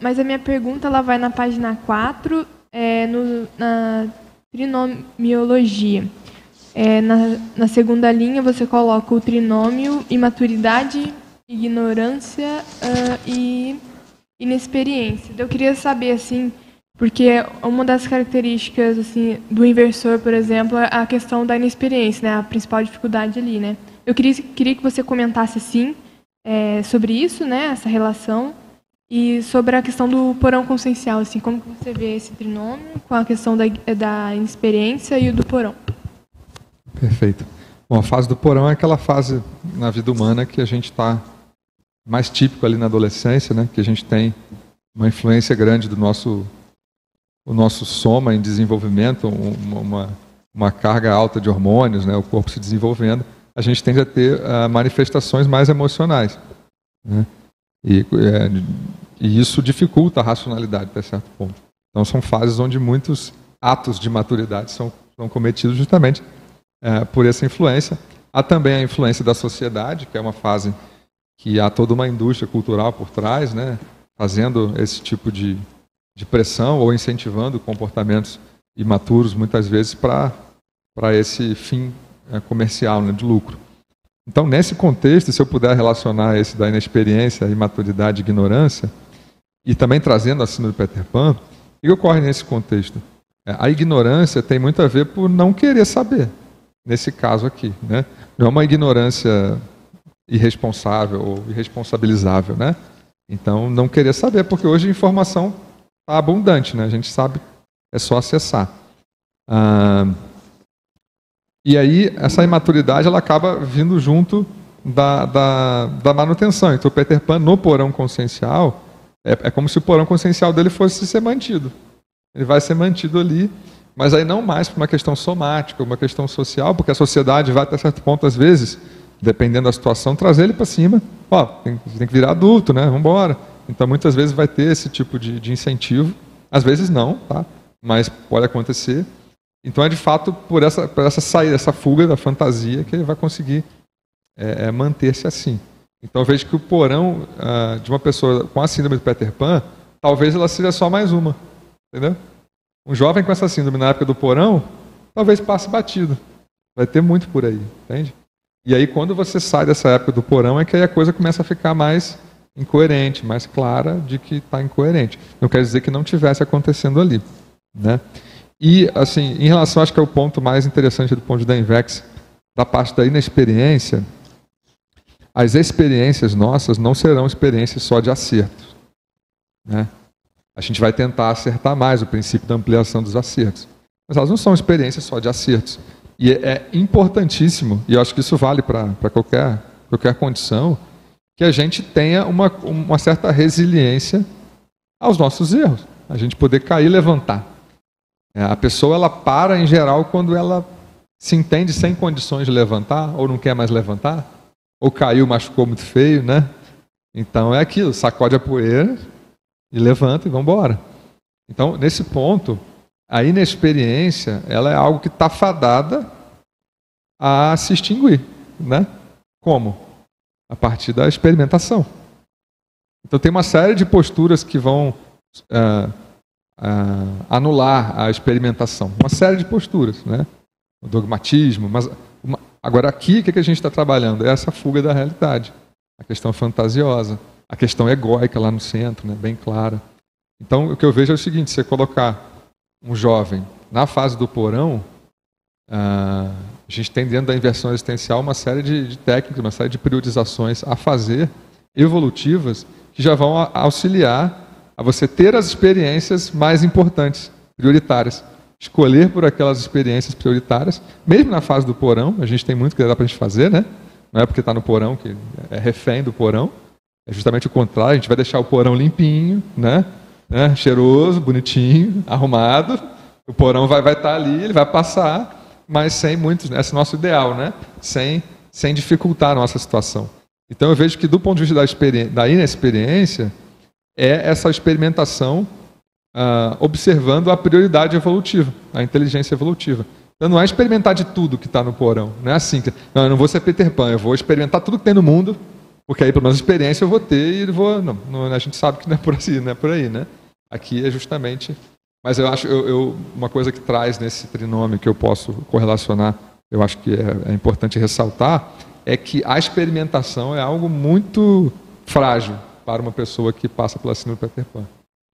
Mas a minha pergunta ela vai na página 4, é, no, na trinomiologia. É, na, na, segunda linha você coloca o trinômio imaturidade, ignorância uh, e inexperiência. Eu queria saber assim, porque uma das características assim do inversor, por exemplo, é a questão da inexperiência, né? A principal dificuldade ali, né? Eu queria, queria que você comentasse sim é, sobre isso, né? Essa relação e sobre a questão do porão consciencial, assim, como que você vê esse trinômio com a questão da, da inexperiência e o do porão? Perfeito. Bom, a fase do porão é aquela fase na vida humana que a gente está mais típico ali na adolescência, né? Que a gente tem uma influência grande do nosso o nosso soma em desenvolvimento, uma, uma, carga alta de hormônios, né? O corpo se desenvolvendo, a gente tende a ter uh, manifestações mais emocionais, né? E, é, e isso dificulta a racionalidade até certo ponto. Então são fases onde muitos atos de maturidade são, são cometidos justamente é, por essa influência. Há também a influência da sociedade, que é uma fase que há toda uma indústria cultural por trás, né, fazendo esse tipo de, de pressão ou incentivando comportamentos imaturos, muitas vezes, para esse fim é, comercial, né, de lucro. Então, nesse contexto, se eu puder relacionar esse da inexperiência, imaturidade e ignorância, e também trazendo a síndrome Peter Pan, o que ocorre nesse contexto? É, a ignorância tem muito a ver por não querer saber, nesse caso aqui. Né? Não é uma ignorância irresponsável ou irresponsabilizável. Né? Então, não querer saber, porque hoje a informação está abundante, né? a gente sabe, é só acessar. Ah, e aí, essa imaturidade ela acaba vindo junto da, da, da manutenção. Então, o Peter Pan, no porão consciencial, é, é como se o porão consciencial dele fosse ser mantido. Ele vai ser mantido ali, mas aí não mais por uma questão somática, uma questão social, porque a sociedade vai até certo ponto, às vezes, dependendo da situação, trazer ele para cima. Ó, tem, tem, que virar adulto, né? Vamos embora. Então, muitas vezes vai ter esse tipo de, de incentivo. Às vezes não, tá? Mas pode acontecer. Então é de fato por essa, por essa saída, essa fuga da fantasia que ele vai conseguir é, é, manter-se assim. Então vejo que o porão uh, de uma pessoa com a síndrome de Peter Pan, talvez ela seja só mais uma. Entendeu? Um jovem com essa síndrome na época do porão, talvez passe batido. Vai ter muito por aí, entende? E aí quando você sai dessa época do porão é que aí a coisa começa a ficar mais incoerente, mais clara de que está incoerente. Não quer dizer que não tivesse acontecendo ali, né? E, assim, em relação, acho que é o ponto mais interessante do ponto da Invex, da parte da inexperiência, as experiências nossas não serão experiências só de acertos. Né? A gente vai tentar acertar mais o princípio da ampliação dos acertos. Mas elas não são experiências só de acertos. E é importantíssimo, e eu acho que isso vale para qualquer, qualquer condição, que a gente tenha uma, uma certa resiliência aos nossos erros. A gente poder cair e levantar. É, a pessoa ela para em geral quando ela se entende sem condições de levantar ou não quer mais levantar, ou caiu, machucou muito feio, né? Então é aquilo, sacode a poeira e levanta e vamos embora. Então, nesse ponto, a inexperiência ela é algo que está fadada a se extinguir, né? Como? A partir da experimentação. Então tem uma série de posturas que vão uh, uh, anular a experimentação. Uma série de posturas, né? O dogmatismo, mas uma... agora aqui o que, a gente está trabalhando é essa fuga da realidade, a questão fantasiosa, a questão egóica lá no centro, né? Bem clara. Então o que eu vejo é o seguinte: você colocar um jovem na fase do porão, uh, a gente tem dentro da inversão existencial uma série de, de técnicas, uma série de periodizações a fazer evolutivas que já vão auxiliar a você ter as experiências mais importantes, prioritárias. Escolher por aquelas experiências prioritárias, mesmo na fase do porão, a gente tem muito que dá para a gente fazer, né? Não é porque está no porão que é refém do porão, é justamente o contrário, a gente vai deixar o porão limpinho, né? né? Cheiroso, bonitinho, arrumado. O porão vai estar vai tá ali, ele vai passar, mas sem muitos, esse é o nosso ideal, né? Sem, sem dificultar a nossa situação. Então eu vejo que do ponto de vista da, da inexperiência, é essa experimentação uh, observando a prioridade evolutiva, a inteligência evolutiva. Então não é experimentar de tudo que está no porão. Não é assim que. Não, eu não vou ser Peter Pan, eu vou experimentar tudo que tem no mundo Porque aí, pelo menos, experiência eu vou ter e vou. Não, não, a gente sabe que não é por aí, não é por aí, né? Aqui é justamente. Mas eu acho eu, eu, uma coisa que traz nesse trinômio que eu posso correlacionar, eu acho que é, é importante ressaltar, é que a experimentação é algo muito frágil para uma pessoa que passa pela síndrome Peter Pan.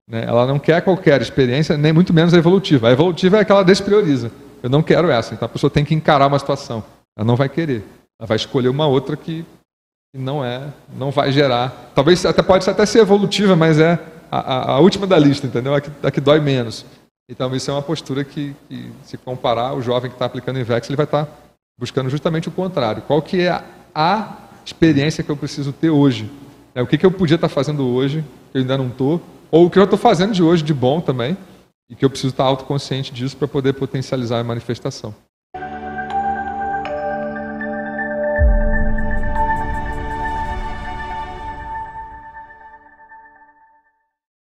Né? Ela não quer qualquer experiência, nem muito menos a evolutiva. A evolutiva é aquela desprioriza. Eu não quero essa. Então a pessoa tem que encarar uma situação. Ela não vai querer. Ela vai escolher uma outra que não é, não vai gerar. Talvez até pode até ser evolutiva, mas é a, a, a última da lista, entendeu? A que, a que, dói menos. Então isso é uma postura que, que se comparar o jovem que está aplicando Invex, ele vai estar tá buscando justamente o contrário. Qual que é a, a experiência que eu preciso ter hoje? É, o que, que eu podia estar tá fazendo hoje, que eu ainda não estou, ou o que eu estou fazendo de hoje de bom também, e que eu preciso estar autoconsciente disso para poder potencializar a manifestação.